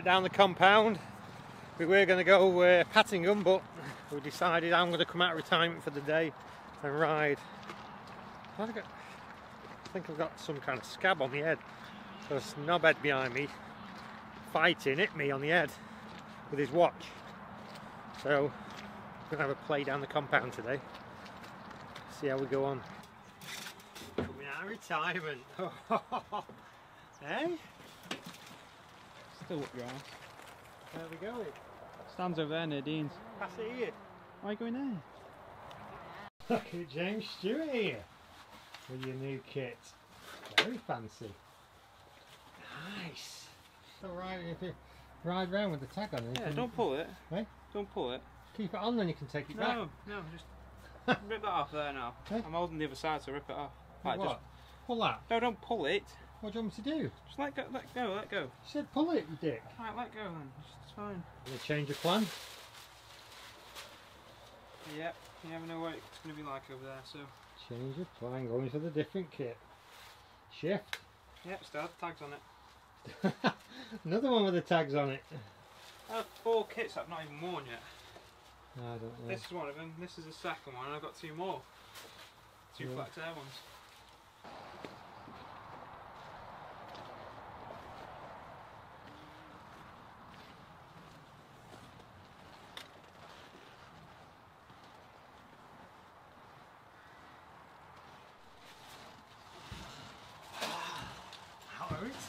back down the compound. We were going to go uh, Pattingham, but we decided I'm going to come out of retirement for the day and ride. I, think I've got some kind of scab on the head. There's a knobhead behind me fighting, hit me on the head with his watch. So we're going to have a play down the compound today. See how we go on. Coming out of retirement. hey? Still up your arse. There we go. Stands over there near Dean's. Pass it here. Why are you going there? Look at James Stewart here with your new kit. Very fancy. Nice. So ride, if you ride round with the tag on it, Yeah, don't pull it. Eh? Don't pull it. keep it on then you can take it back. No, no, just rip that off there now. Eh? I'm holding the other side to rip it off. Right, what? just Pull that. no, don't pull it. What do you want me to do? Just let go, let go, let go. You said pull it, you dick. Right, let go then. It's fine. Gonna change of plan. Yep. You never know what it's going to be like over there. So, Change of plan, going for the different kit. Shift. yep, still have tags on it. Another one with the tags on it. I have four kits I've not even worn yet. I don't know. This is one of them. This is the second one, and I've got two more. Two Yeah. flex air ones.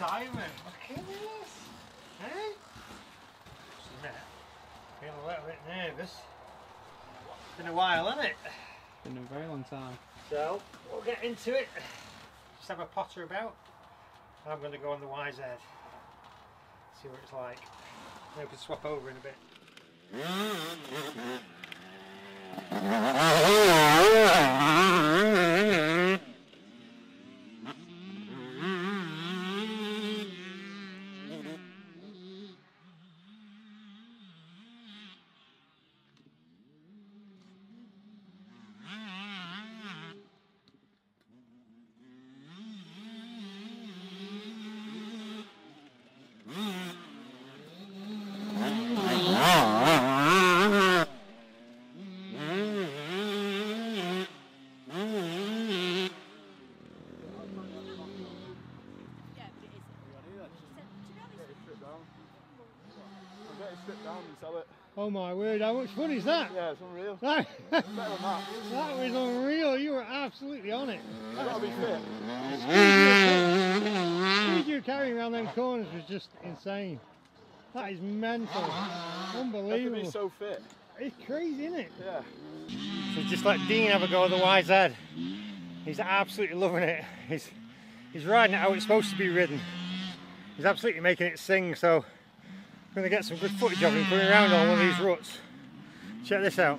Out of retirement. Look at this. Hey? Just a minute. Feel a little bit nervous. Been a while, hasn't it? Been a very long time. So we'll get into it. Just have a potter about. I'm going to go on the YZ. See what it's like. Maybe we can swap over in a bit. Yeah, but it is. She said, to be honest, I'll get it stripped down and sell it. Oh my word, how much fun is that? Yeah, it's unreal. That, that. that was unreal. You were absolutely on it. You've got to be fit. Speed you carrying around them corners was just insane. That is mental. You have to be so fit. It's crazy, isn't it? Yeah. So just let Dean have a go at the YZ. He's absolutely loving it. He's he's riding it how it's supposed to be ridden. He's absolutely making it sing. So I'm going to get some good footage of him coming around on one of these ruts. Check this out.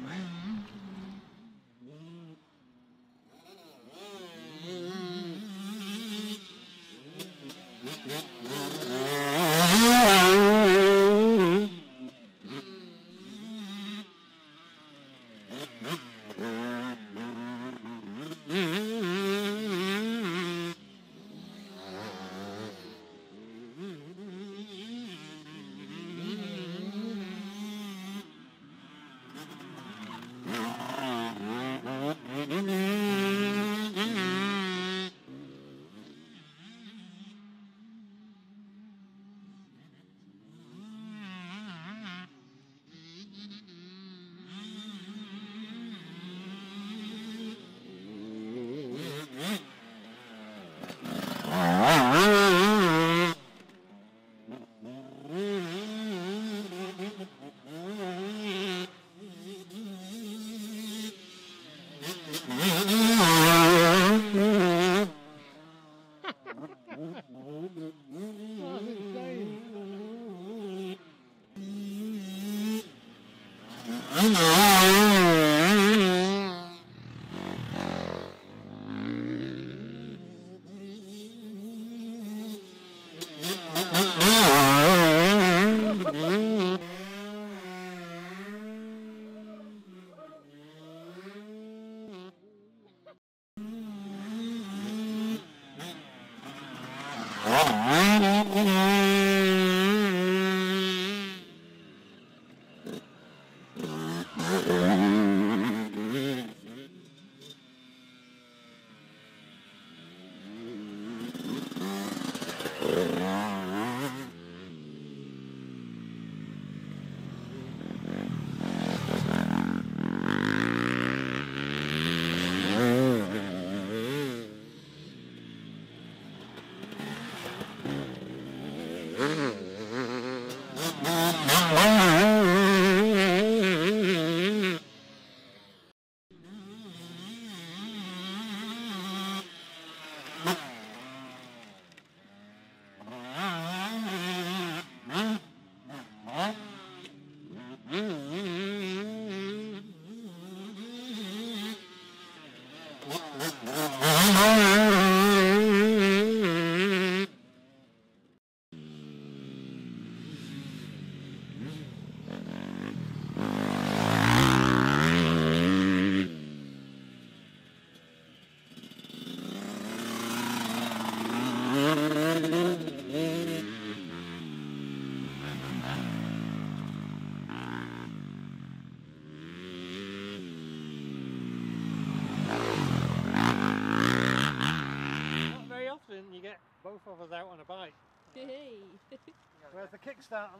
Mm-hmm.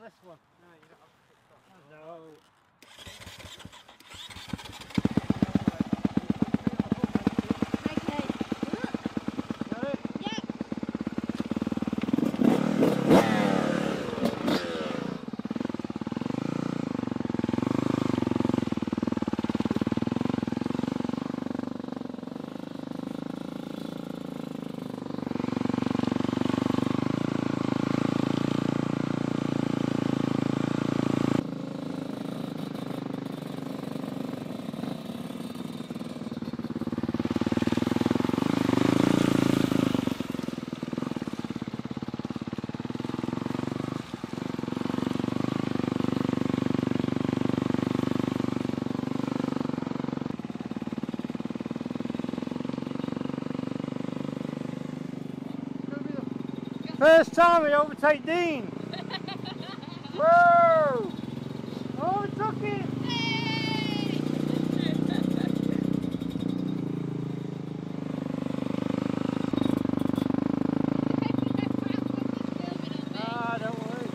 This one? First time we overtake Dean. Whoa! Overtook him. Ah, don't worry.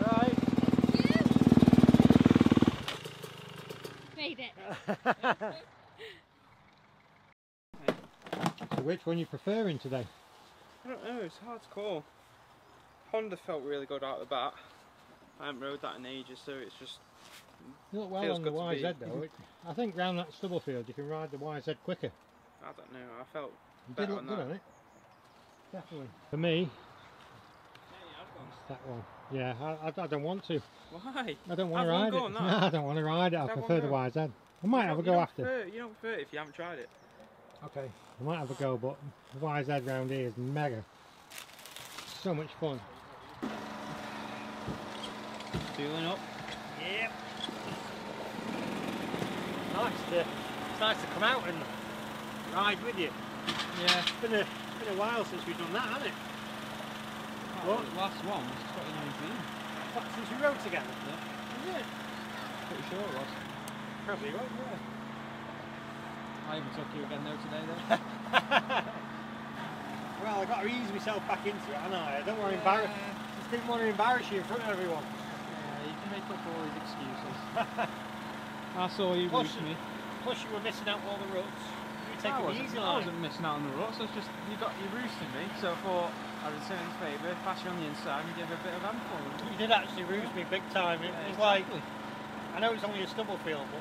Right. Made it. So which one you preferring today? I don't know, it's hard to call. Honda felt really good out of the bat. I haven't rode that in ages, so it's just You look well on the YZ though. I think round that stubble field you can ride the YZ quicker. I don't know. I felt You did Better look on good that. on it. Definitely. For me, that one. Yeah, I, I, I don't want to. Why? I don't want to ride it. No. I don't want to ride it. I prefer the. YZ. I might You have a go after. Prefer, you don't prefer it if you haven't tried it. Okay. I might have a go, but the YZ round here is mega. So much fun. Fueling up. Yep. Nice to, it's nice to come out and ride with you. Yeah. It's been a, been a while since we've done that, hasn't it? Oh, well, the last one was 2019. What, since we rode together? Yeah. Is it? Pretty sure it was. Probably right, yeah. I even took you again though today though. Well, I got to ease myself back into it, haven't I? I don't want to embarrass. Just didn't want to embarrass you in front of everyone. Yeah, you can make up all these excuses. I saw you Plus roosting me. Plus, you were missing out all the ruts. You were I taking it wasn't, easy, I wasn't missing out on the ruts. I was just you got you roosting me, so I thought I'd return the favour, pass you on the inside, and give a bit of ample. You did actually roost me big time. It was like, I know it's only a stubble field, but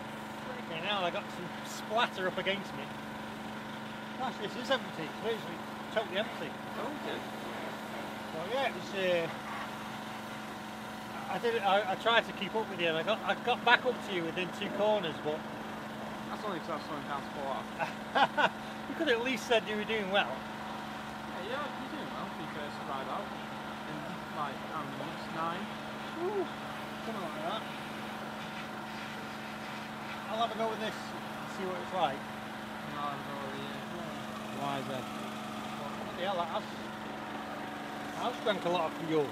freaking hell, I got some splatter up against me. Gosh, this is empty. It's literally totally empty. Oh, okay. So yeah, it was. Uh, I did. it- I, I tried to keep up with you, and I got. I got back up to you within two corners, but That's only because I was slowing down to off. you could at least said you were doing well. Yeah, yeah, you're doing well for your first ride out. In like how many minutes? Nine. Ooh, something like that. I'll have a go with this. and See what it's like. No, I'm already. Uh, why is that? Bloody hell, that has, that has drank a lot of fuel.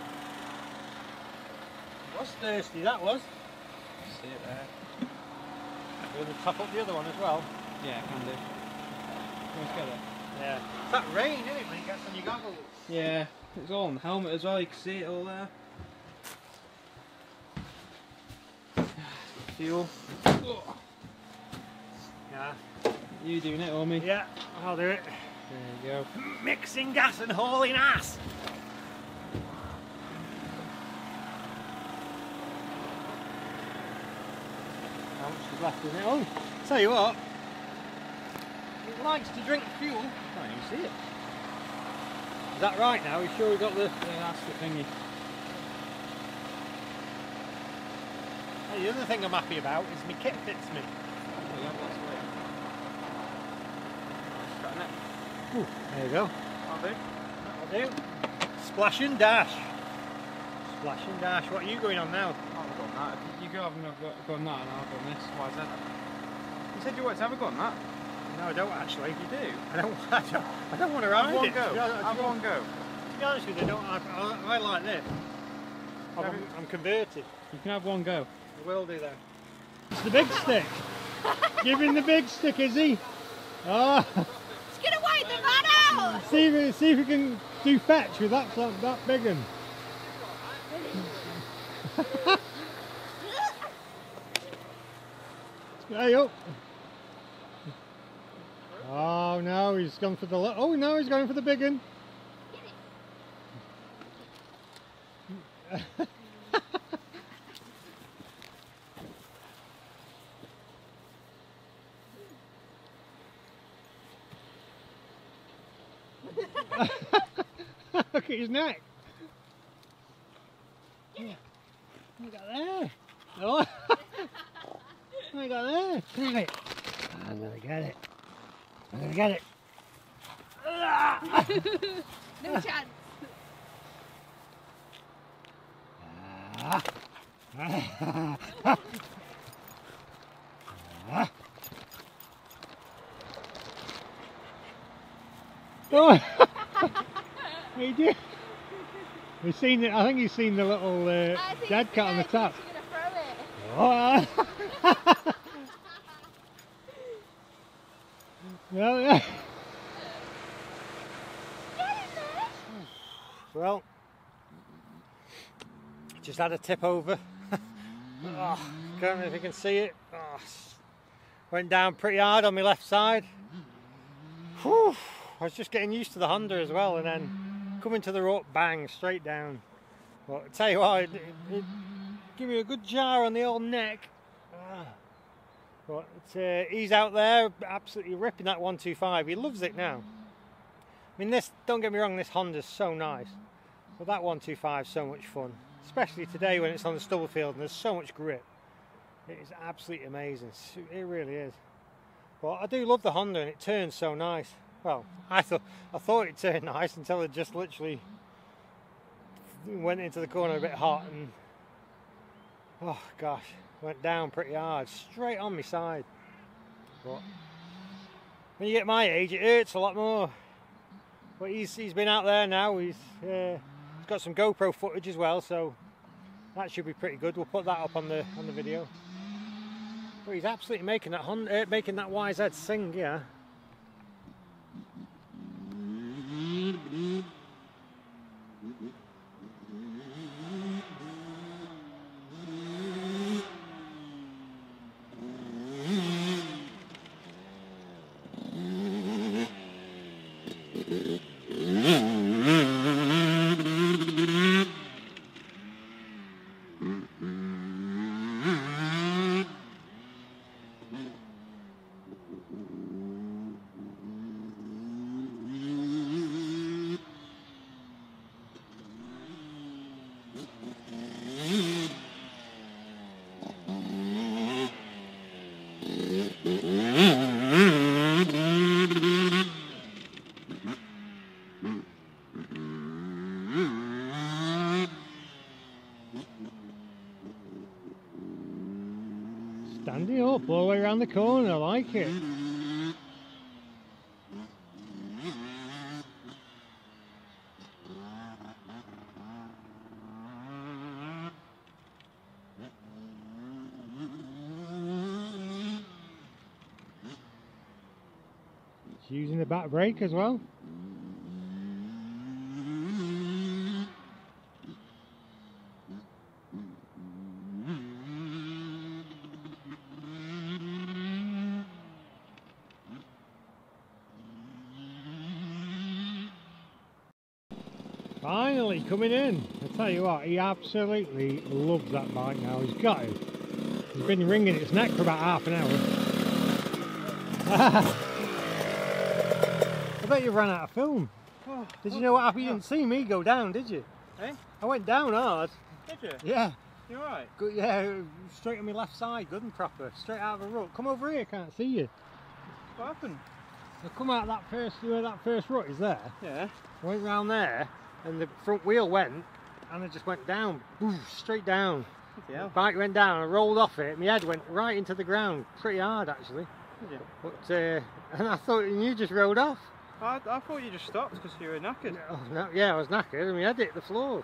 Was thirsty, that was. See it there. We're going to top up the other one as well. Yeah, can do. Let's get it. Yeah. It's that rain, isn't it, when it gets on your goggles? Yeah, it's all on the helmet as well. You can see it all there. Fuel. Yeah. You doing it or me? Yeah, I'll do it. There you go. Mixing gas and hauling ass. How much is left in it? Oh, tell you what. It likes to drink fuel. Can't even see it. Is that right now? You sure we got the... Yeah, that's the thingy. Hey, the other thing I'm happy about is my kit fits me. Oh, yeah, that's great. Got a net. Ooh, there you go. I'll do. That'll do. Splash and dash. Splash and dash. What are you going on now? I'll go on that. You go have a go, go on that and I've go on this. Why is that? You said you wanted to have a go on that. No, I don't actually. You do. I don't. I don't, I don't want to ride Have one it. go. To be Have one go. To be honest with you, I, don't, I, I, I like this. I'm, Have I'm converted. You can have one go. I will do that. It's the big stick. Give him the big stick, is he? Oh, It's gonna wait the man see if, see if we can do fetch with that, that, that big one. Hey up. Oh no, he's gone for the. Oh no, he's going for the big one. Look at his neck. Look at there. Oh. Look at there. Grab it. Ah, I'm gonna get it. I'm gonna get it. No chance. Oh. he did. He's seen it. I think you've seen the little uh, I think dead cat on the top. He's gonna throw it. Oh. well, yeah. Well, just had a tip over. oh, don't know if you can see it. Oh, went down pretty hard on my left side. Whew, I was just getting used to the Honda as well, and then coming to the rut, bang, straight down. But I tell you what, it, it, give me a good jar on the old neck. Ah. But uh, he's out there absolutely ripping that 125. He loves it now. I mean, this, don't get me wrong, this Honda's so nice. But that 125 is so much fun. Especially today when it's on the stubble field and there's so much grip. It is absolutely amazing. It really is. But I do love the Honda and it turns so nice. Well, I thought I thought it turned nice until it just literally went into the corner a bit hot and oh gosh, went down pretty hard, straight on my side. But when you get my age, it hurts a lot more. But he's he's been out there now. He's uh, he's got some GoPro footage as well, so that should be pretty good. We'll put that up on the on the video. But he's absolutely making that uh, making that YZ sing, yeah. Standing up all the way around the corner. I like it. It's using the back brake as well. Finally coming in. I tell you what, he absolutely loves that bike now. He's got it. He's been wringing its neck for about half an hour. I bet you ran out of film. Did you know what happened? You didn't see me go down, did you? Eh? I went down hard. Did you? Yeah. You're right. Good, yeah, straight on my left side, good and proper. Straight out of a rut. Come over here, can't see you. What happened? I come out that first where that first rut is there. Yeah. Went round there and the front wheel went and I just went down. Boof, straight down. Yeah. Bike went down, I rolled off it, my head went right into the ground. Pretty hard actually. You? But uh, and I thought you just rolled off. I, I thought you just stopped because you were knackered. No, yeah, I was knackered and my head hit the floor.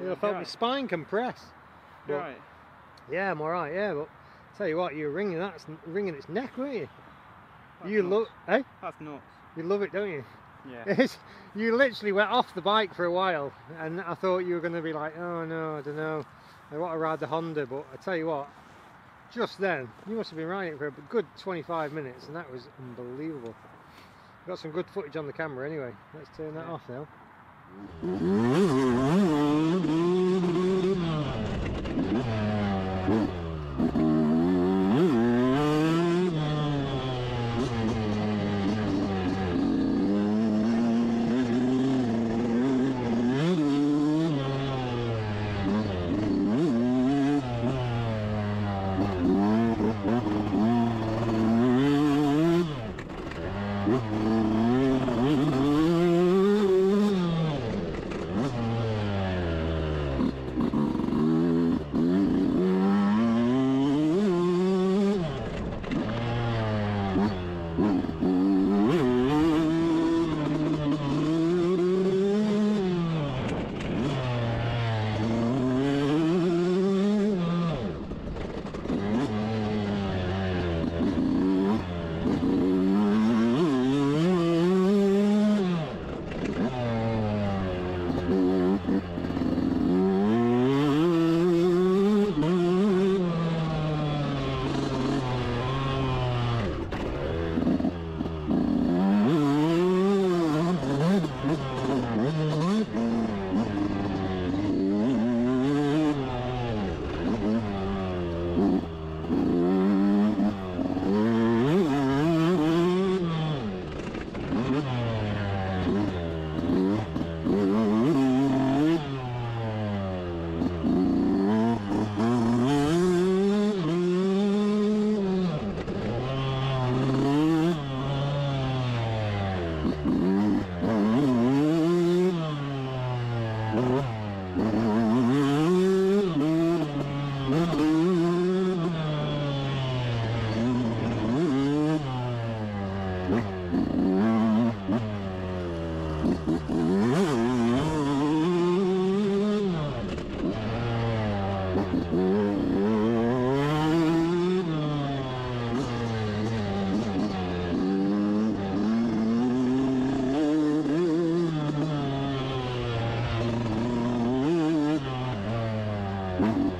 I felt my spine compress. but- Right. Yeah, I'm alright, yeah, but tell you what, you were wringing that, wringing its neck, weren't you? That's you nuts. look, eh? That's nuts. You love it, don't you? Yeah. You literally went off the bike for a while, and I thought you were going to be like, oh no, I don't know, I want to ride the Honda, but I tell you what, just then, you must have been riding it for a good 25 minutes, and that was unbelievable. Got some good footage on the camera anyway. Let's turn that Yeah. off now.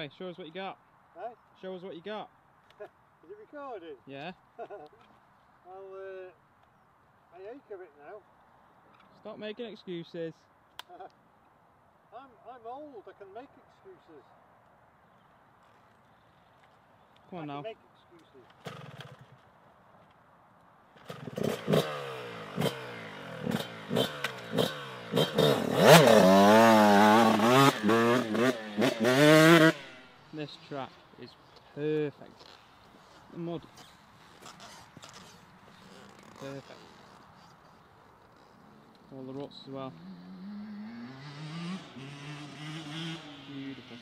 Anyway, show us what you got. Hey? Show us what you got. Is it recording? Yeah. I'll, uh, I ache a bit now. Stop making excuses. I'm, I'm old, I can make excuses. Come I on can now. make excuses. This track is perfect. The mud. Perfect. All the ruts as well. Beautiful.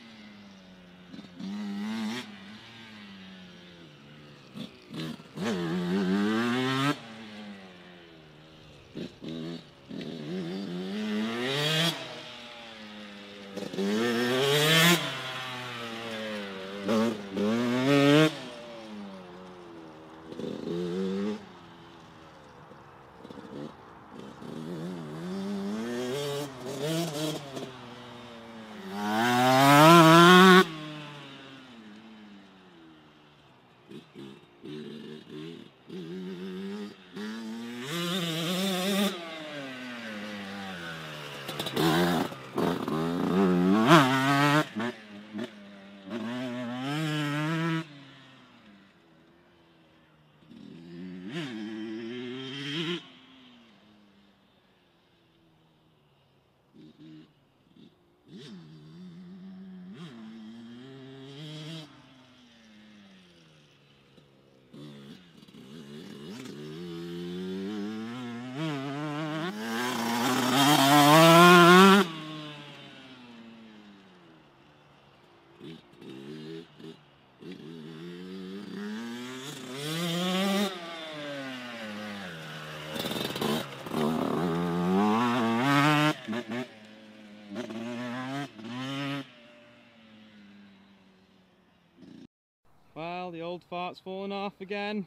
Well, the old fart's fallen off again.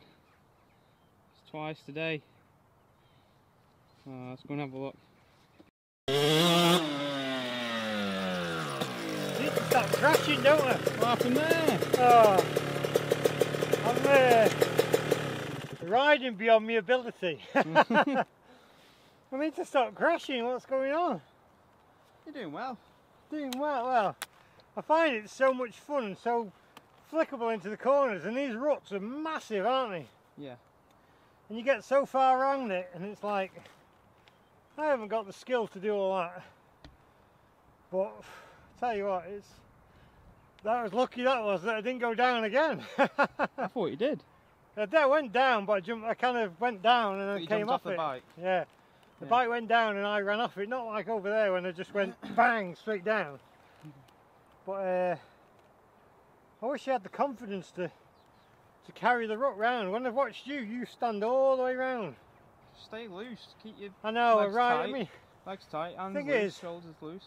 It's twice today. Uh, let's go and have a look. Need to stop crashing, don't we? What happened there? Oh, I'm uh, riding beyond my ability. I need to stop crashing. What's going on? You're doing well. Doing well. Well, I find it so much fun, so flickable into the corners, and these ruts are massive, aren't they? Yeah. And you get so far around it, and it's like I haven't got the skill to do all that. But tell you what, it's that was lucky that was that I didn't go down again. I thought you did. I went down, but I jumped. I kind of went down and then you came jumped off, off the it. bike. Yeah, the Yeah. bike went down and I ran off it. Not like over there when I just went bang straight down. But uh, I wish I had the confidence to to carry the rock round. When I've watched you, you stand all the way round. Stay loose. Keep your I know, Legs right? tight. I mean, legs tight, hands Thing loose, is- shoulders loose.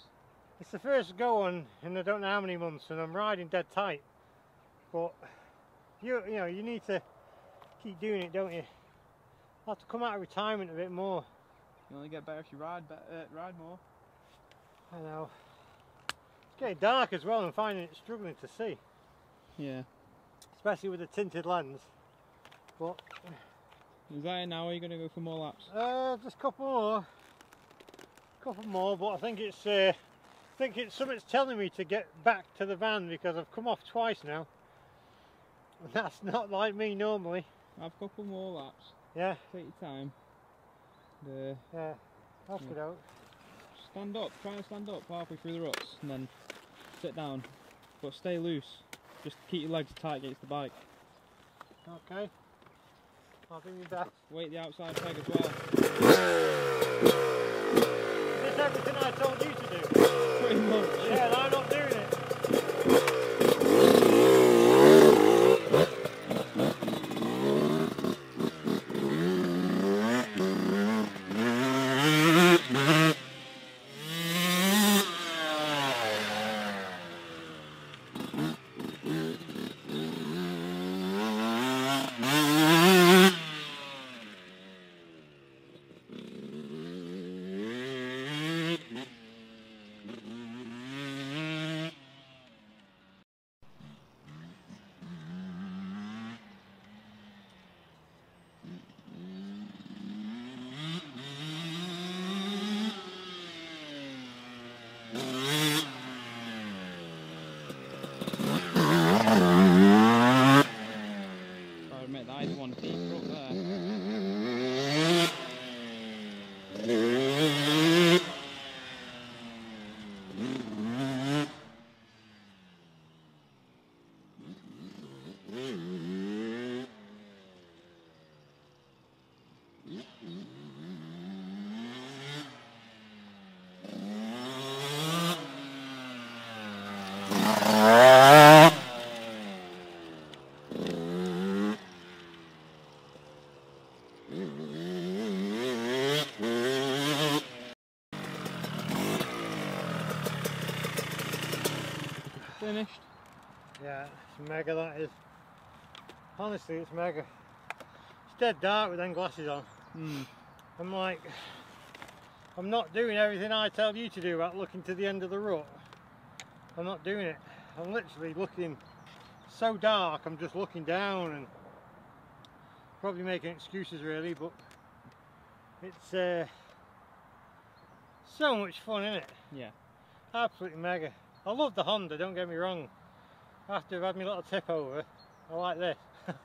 it's the first go on in I don't know how many months, and I'm riding dead tight. But you, you know, you need to keep doing it, don't you? I have to come out of retirement a bit more. You only get better if you ride, be- uh, ride more. I know. It's getting dark as well. I'm finding it struggling to see, Yeah. especially with the tinted lens. But Is that it now? Are you going to go for more laps? uh, just a couple more, couple more. But I think it's, uh, I think it's something's telling me to get back to the van because I've come off twice now. And that's not like me normally. Have a couple more laps. Yeah, Take your time. And, uh, yeah. That's Yeah. good out. stand up. Try and stand up halfway through the ruts, and then sit down. But stay loose. Just keep your legs tight against the bike. Okay. I'll do my best. Weight the outside peg as well. Is this everything I told you to do? Pretty much. Yeah, and I'm not doing it. I admit that is one deep rut there. Finished. Yeah, it's mega that is. Honestly, it's mega. It's dead dark with them glasses on. Hmm. I'm like, I'm not doing everything I tell you to do about looking to the end of the rut. I'm not doing it. I'm literally looking so dark, I'm just looking down and probably making excuses really, but it's uh, so much fun, isn't it? Yeah. Absolutely mega. I love the Honda, don't get me wrong. After I've had my little tip over, I like this.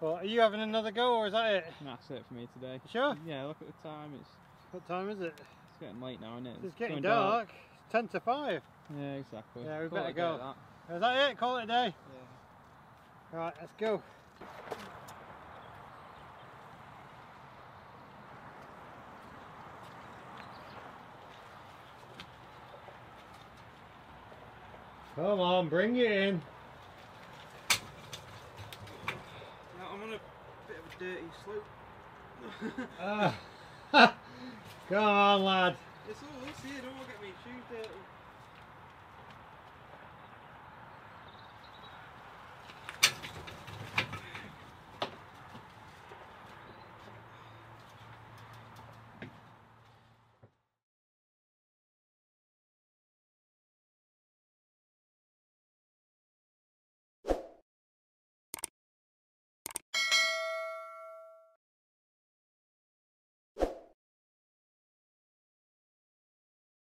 but are you having another go or is that it? That's it for me today. Sure? Yeah, look at the time. It's What time is it? It's getting late now, isn't it? It's getting going dark. It's 10 to 5. Yeah, exactly. Yeah, we Call better go. at that. Is that it? Call it a day? Yeah. Right, let's go. Come on, bring it in. Yeah, I'm on a bit of a dirty slope. Ah. Come on, lad. It's all here, don't get me shoes dirty.